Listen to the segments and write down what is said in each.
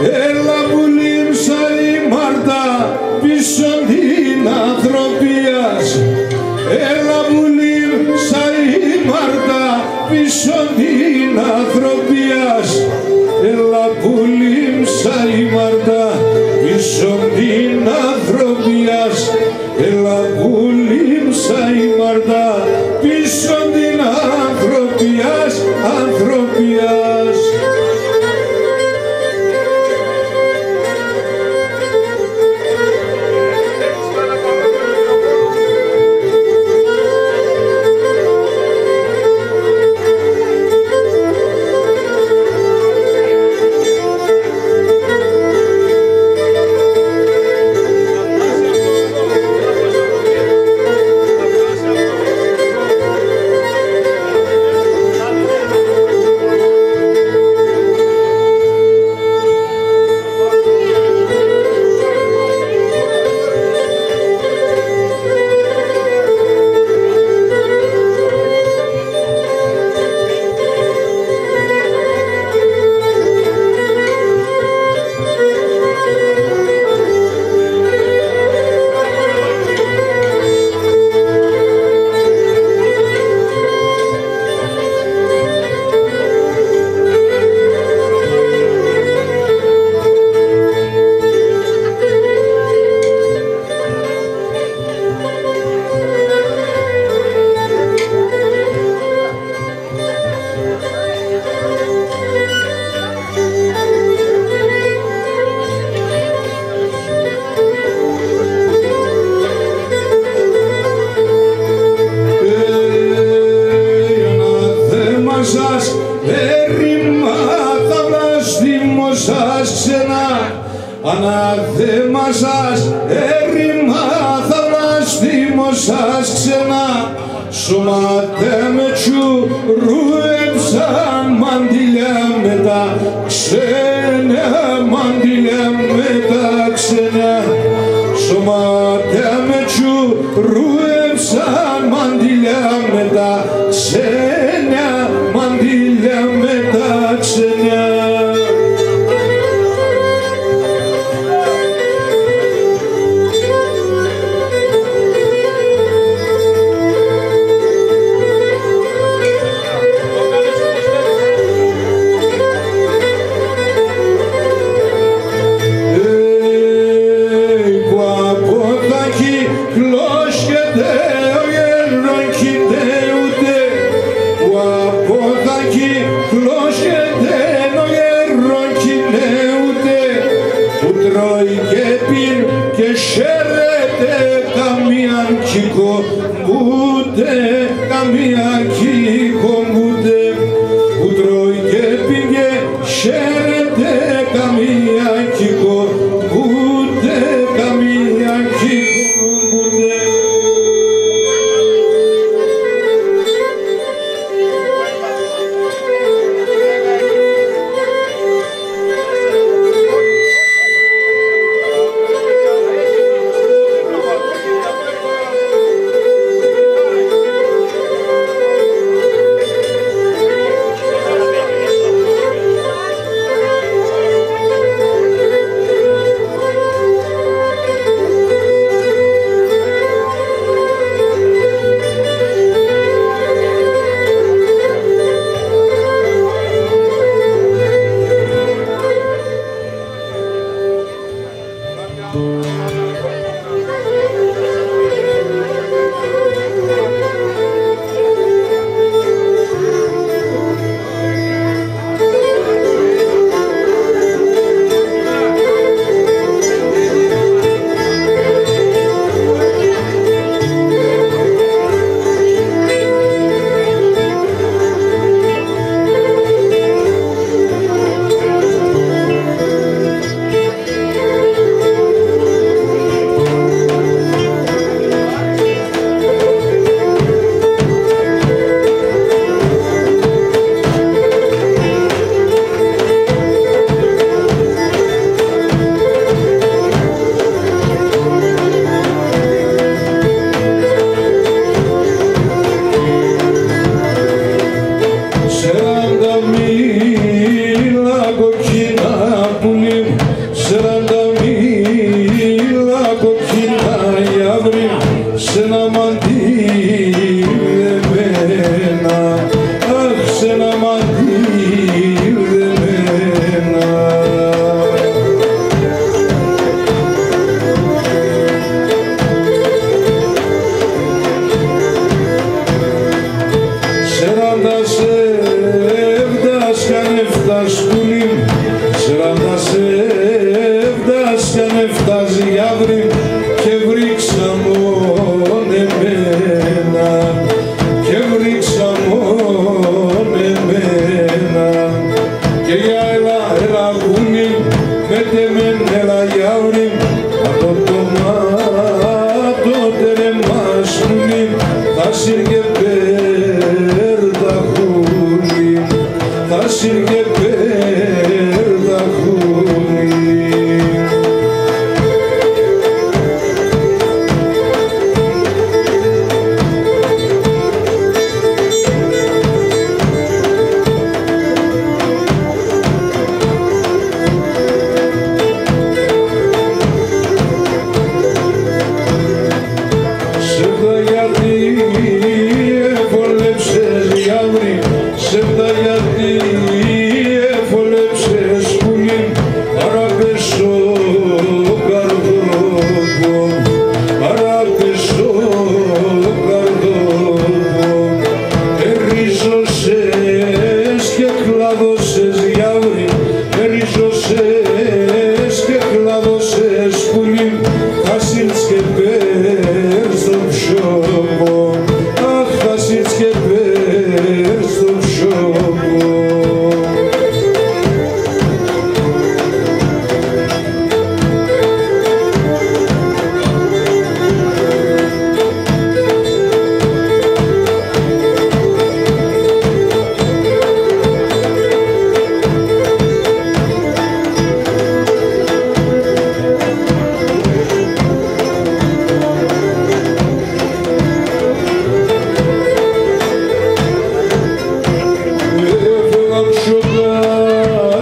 Yeah.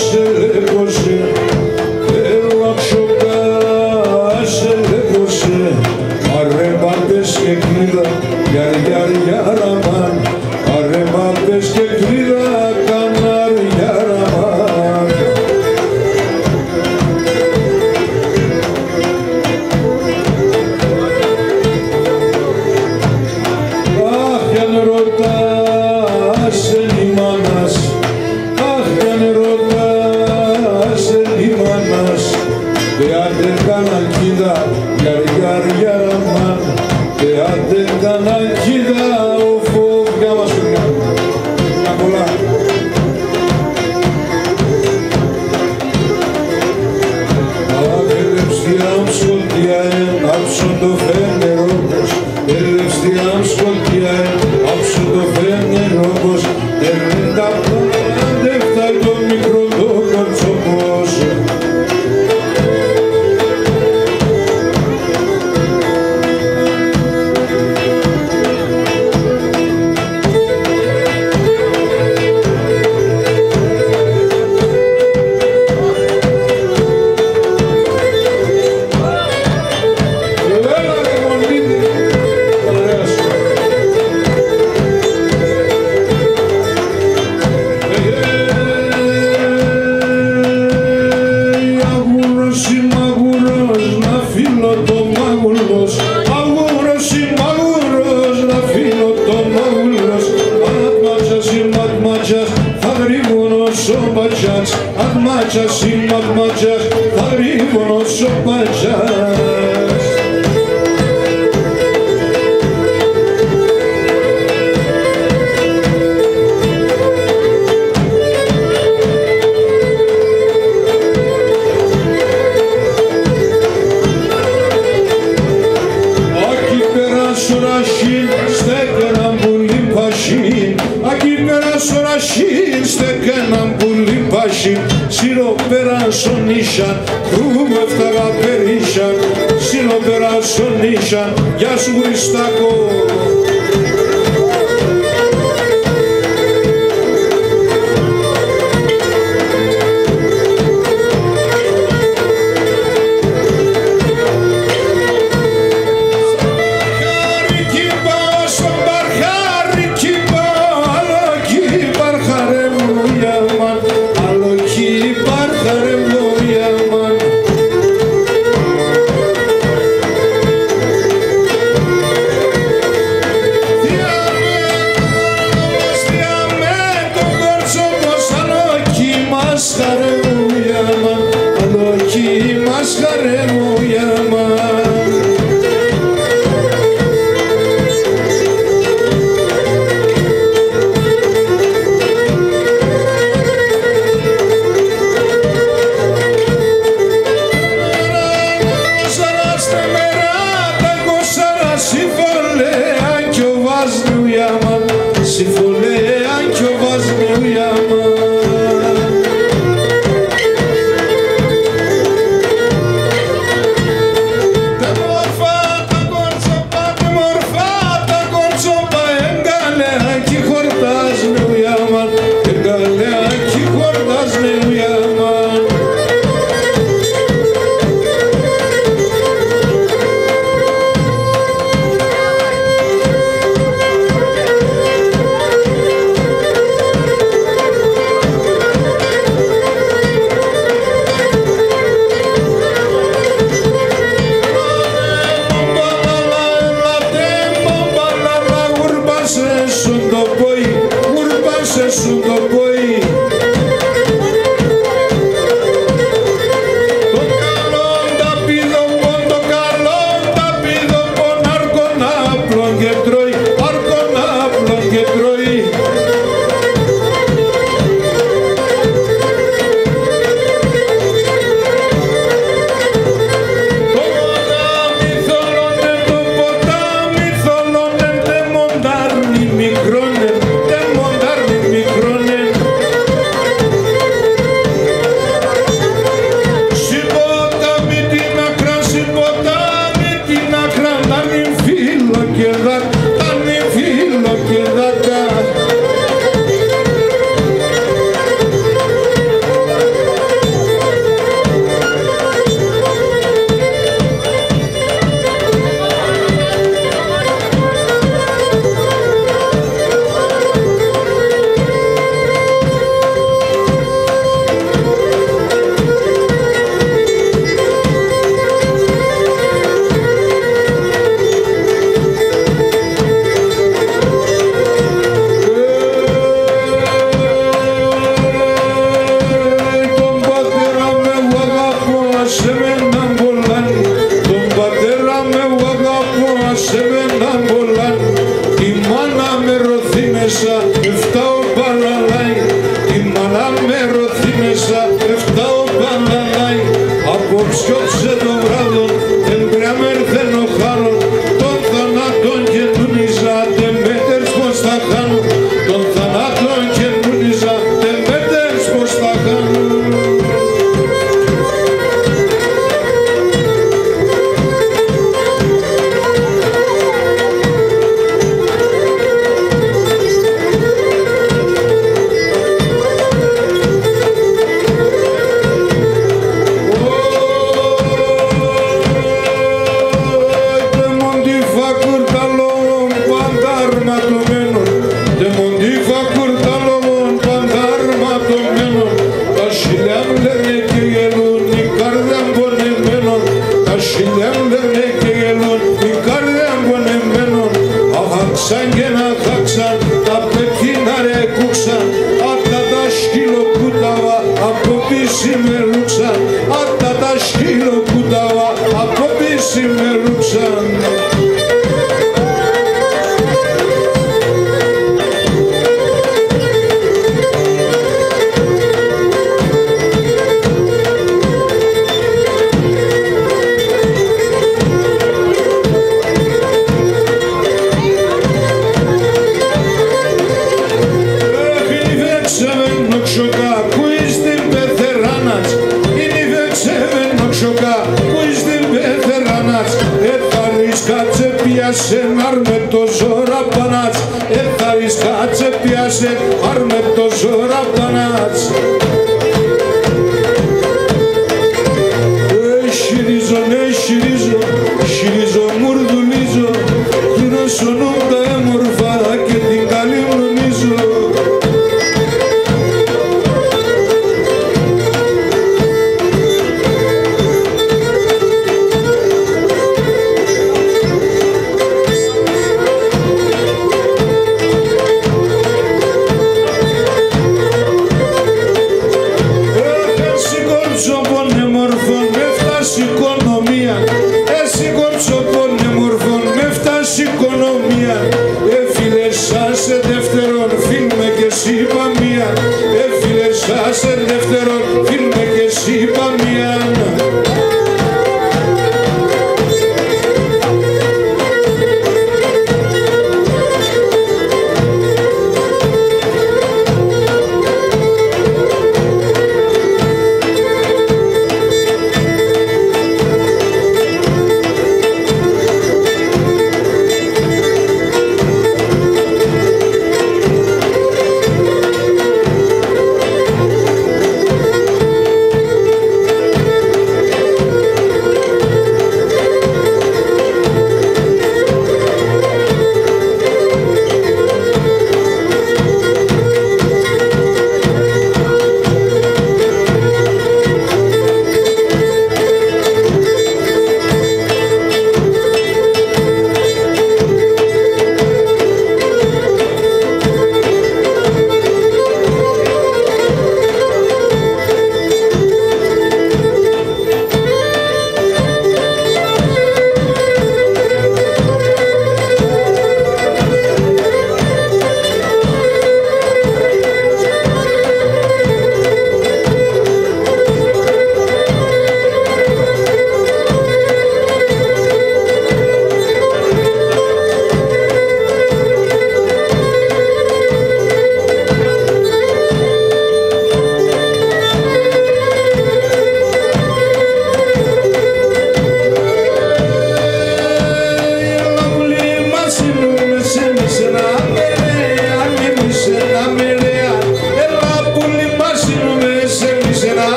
karşı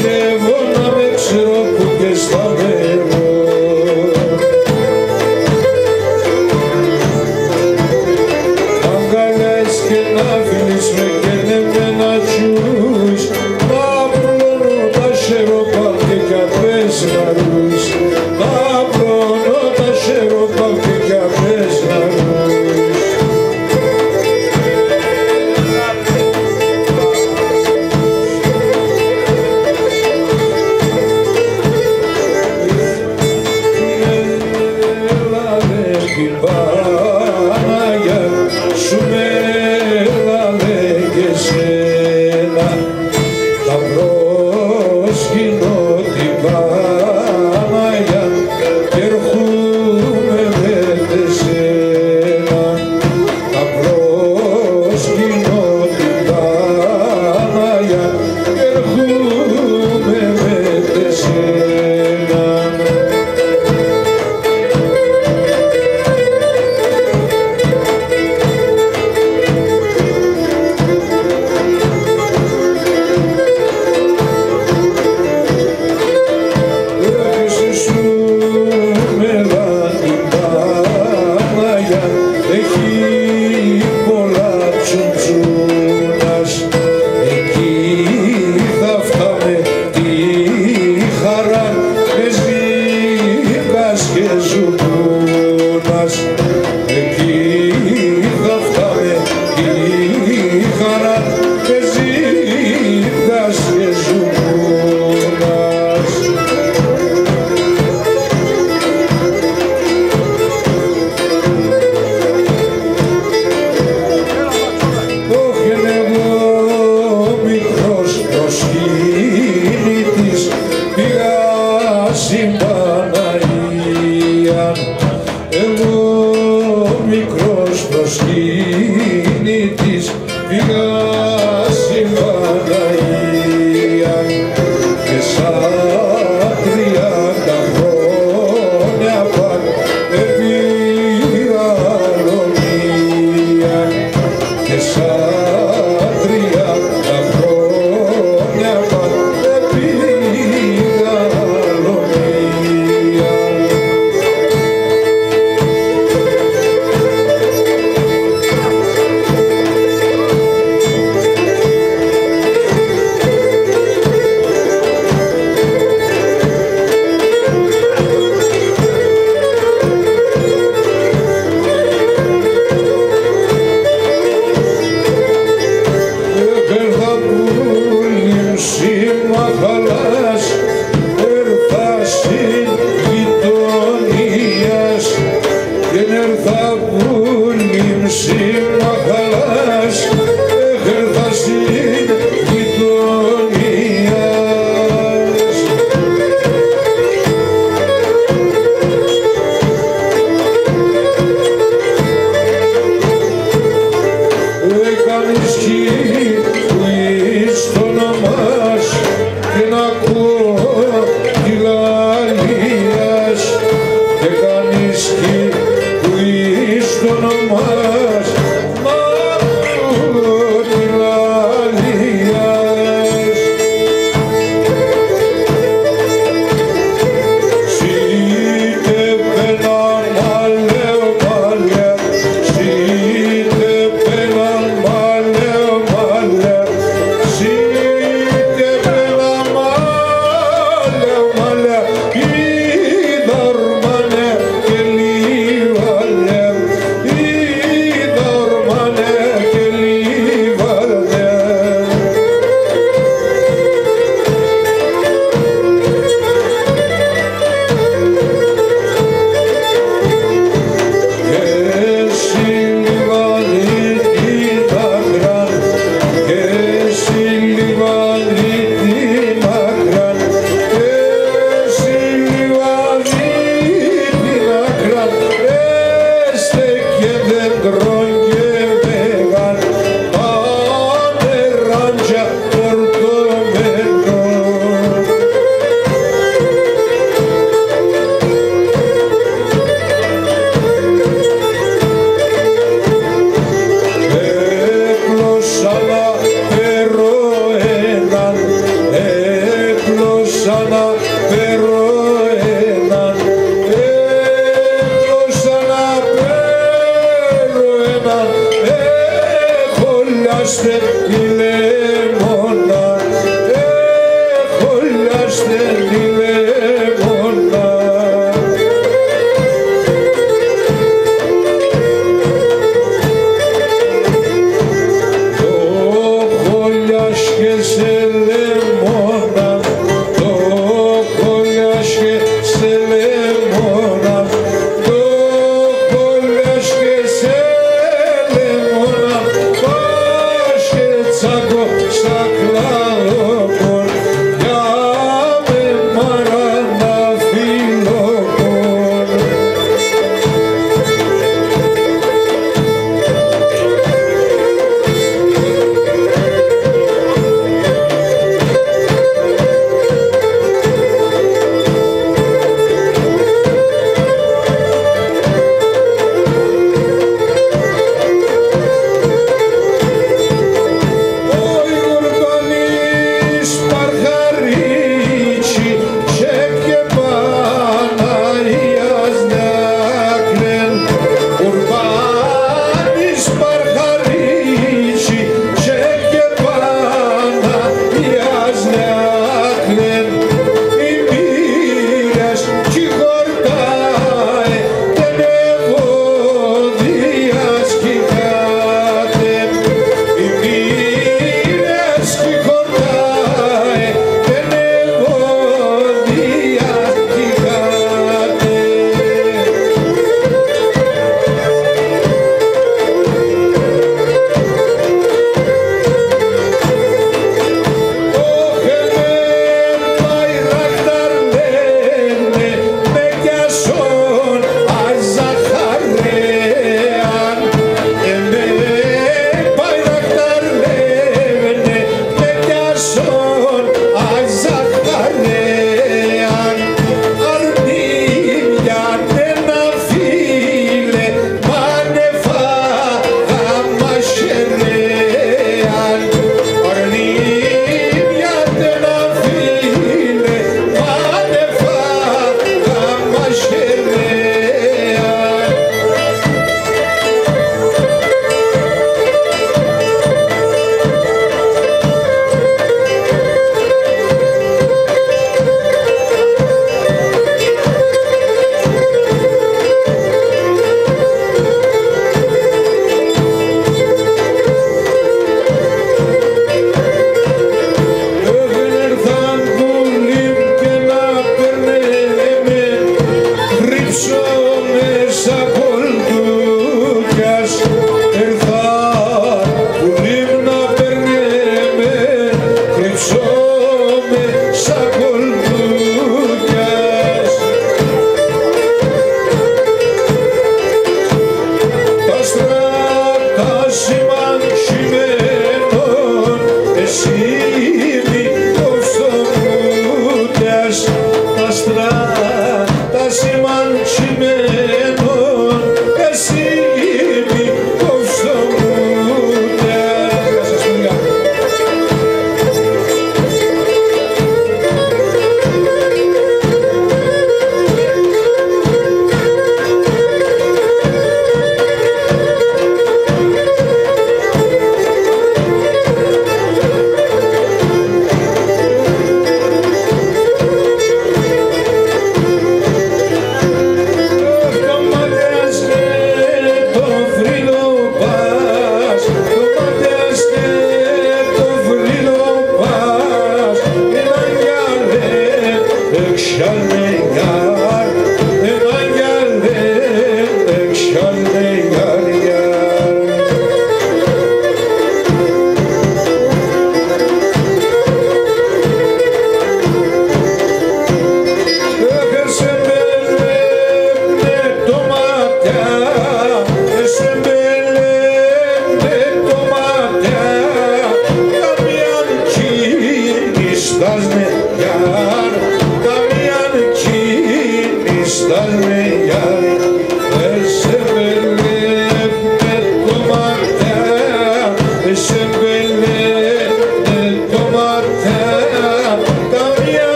Thank you.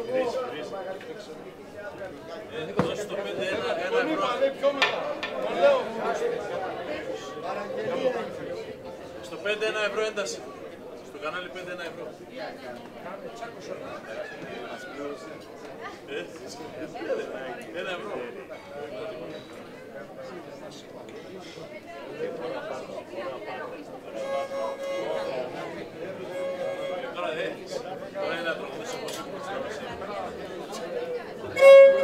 Το 5-1, Στο 5-1 ευρώ ένταση. Στο κανάλι 5-1 ευρώ. Ένα ευρώ. Τώρα, ε, είναι να τρώμε Woo!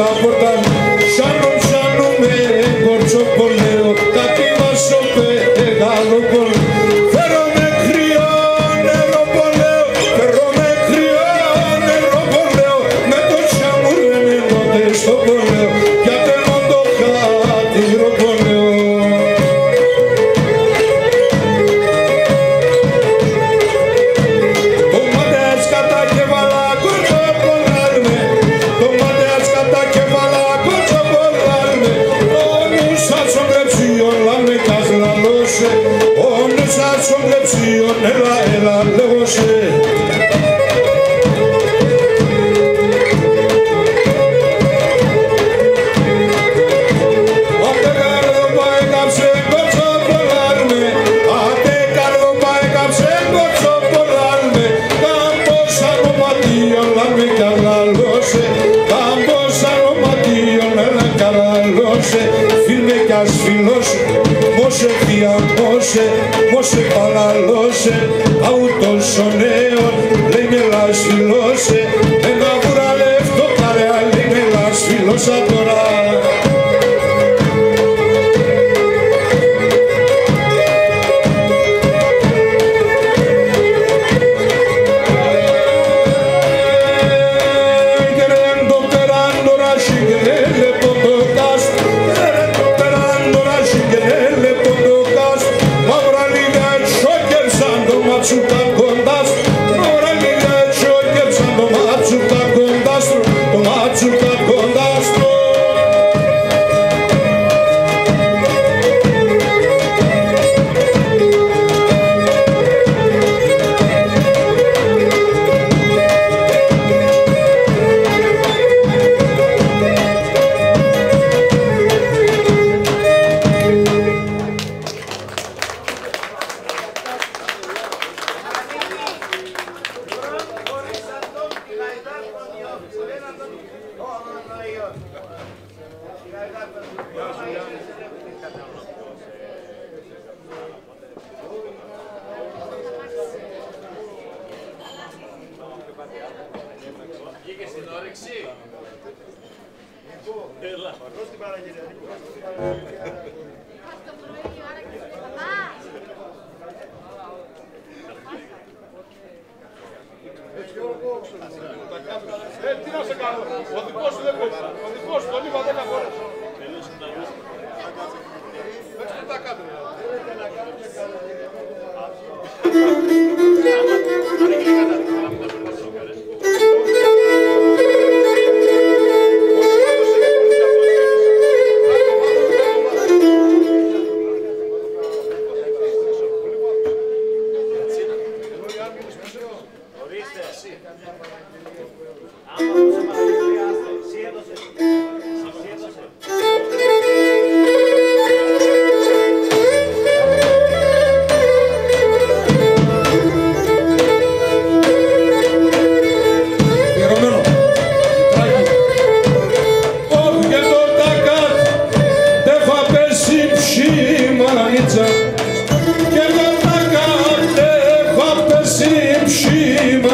Stop Hiroshima.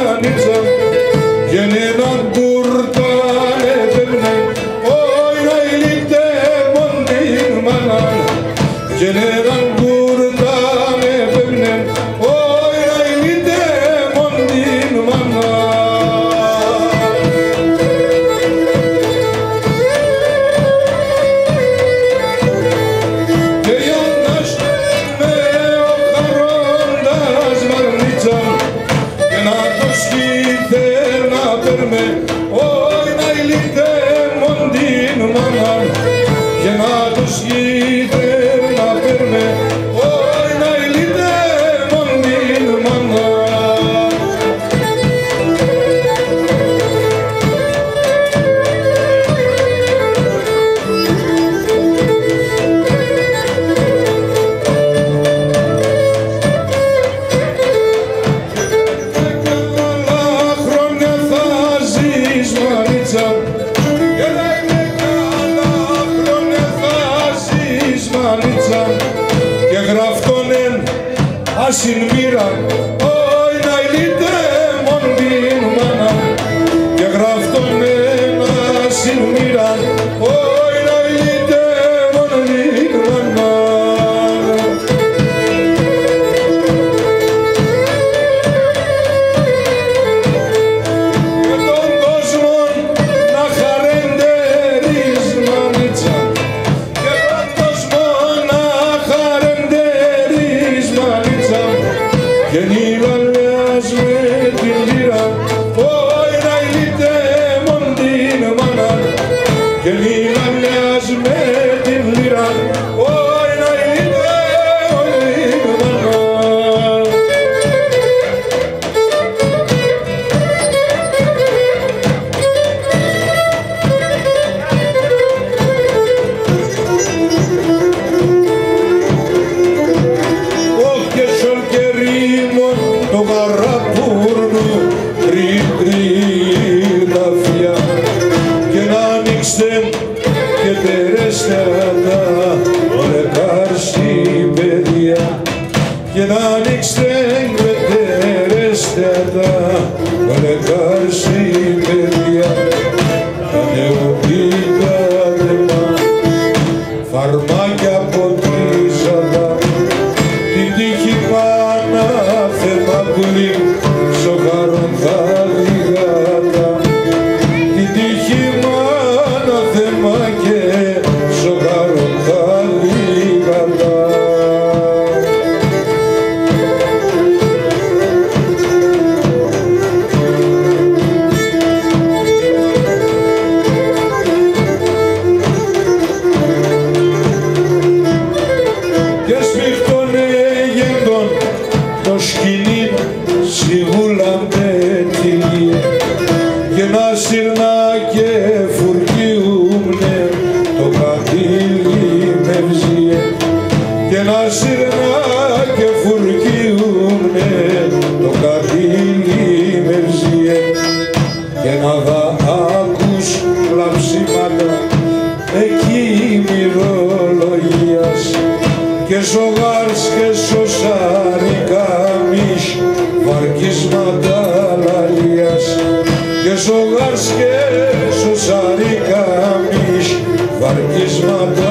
But it is my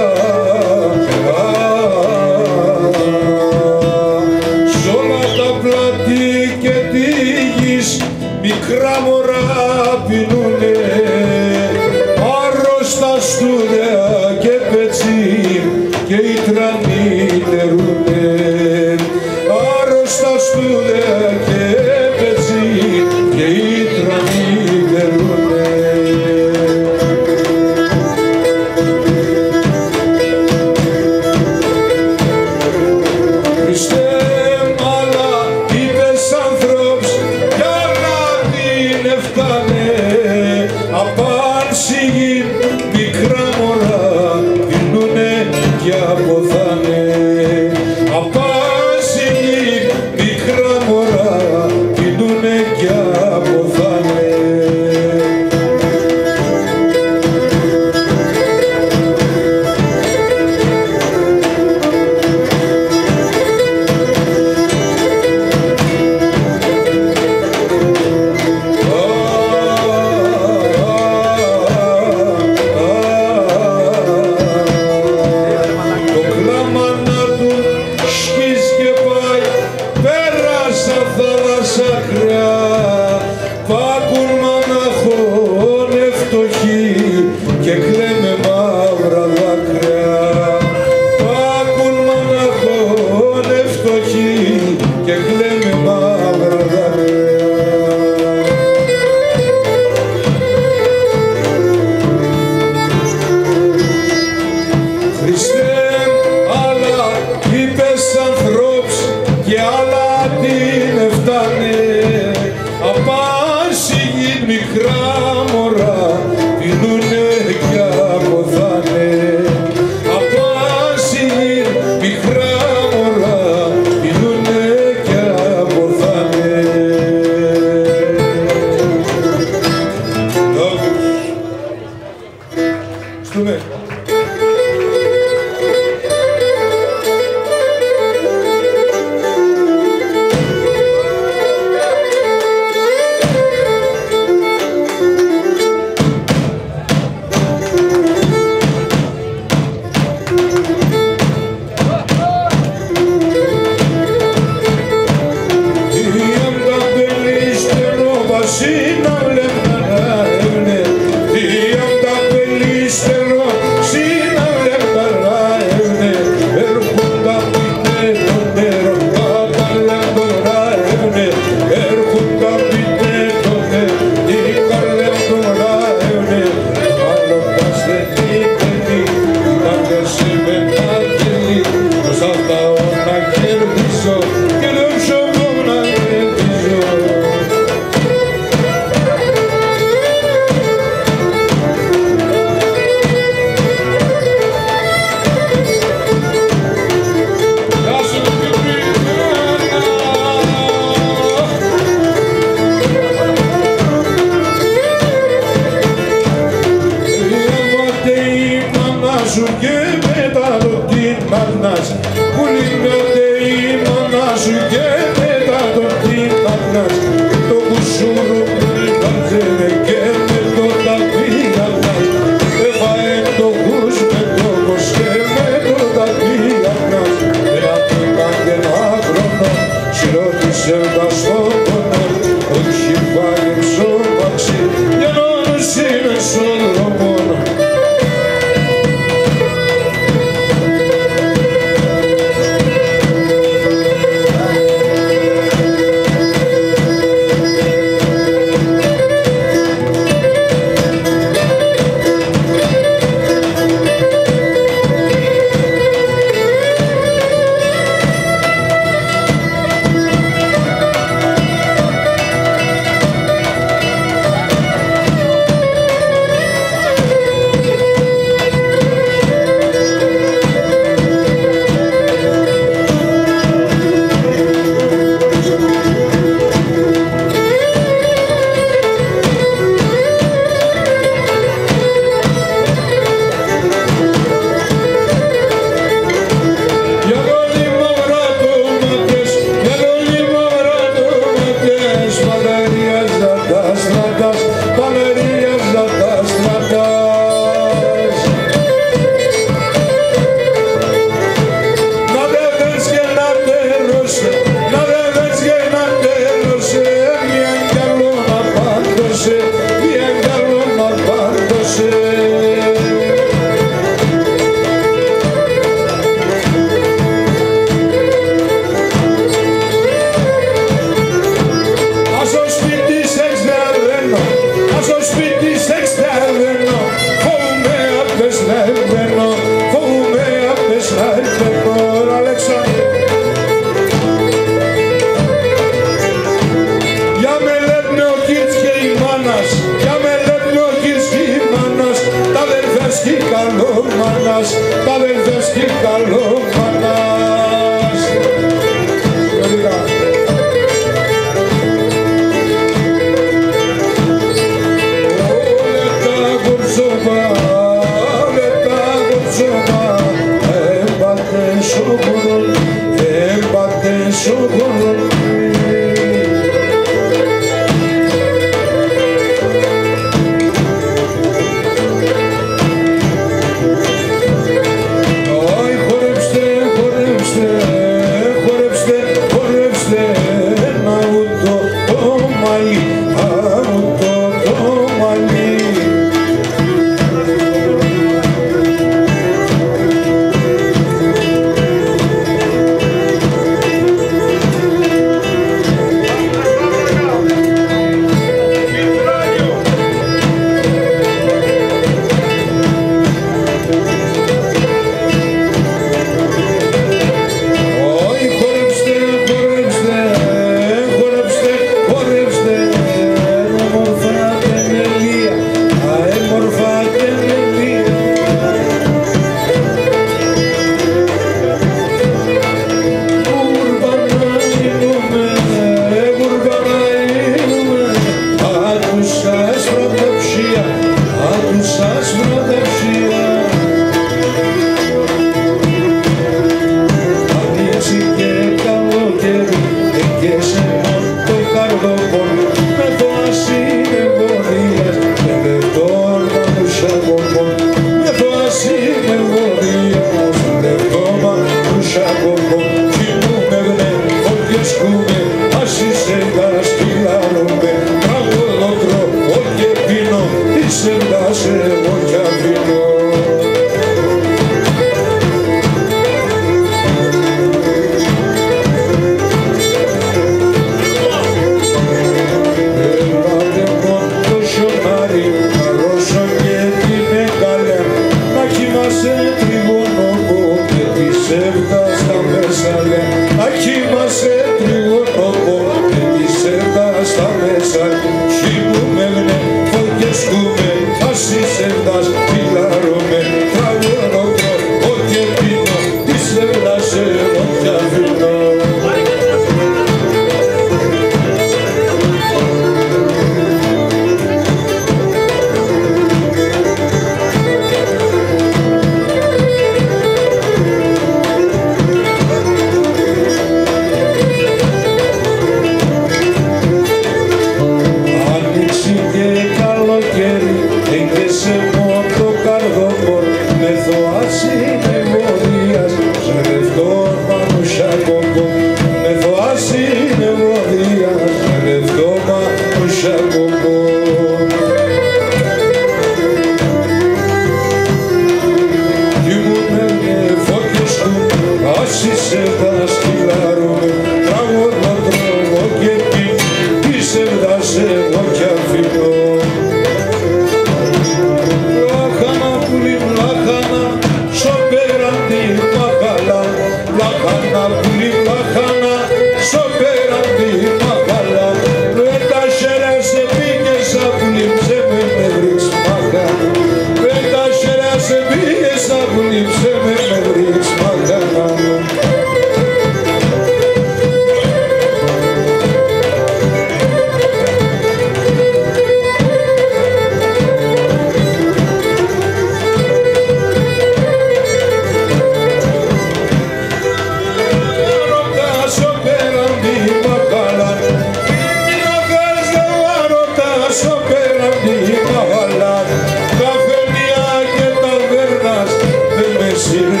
δεν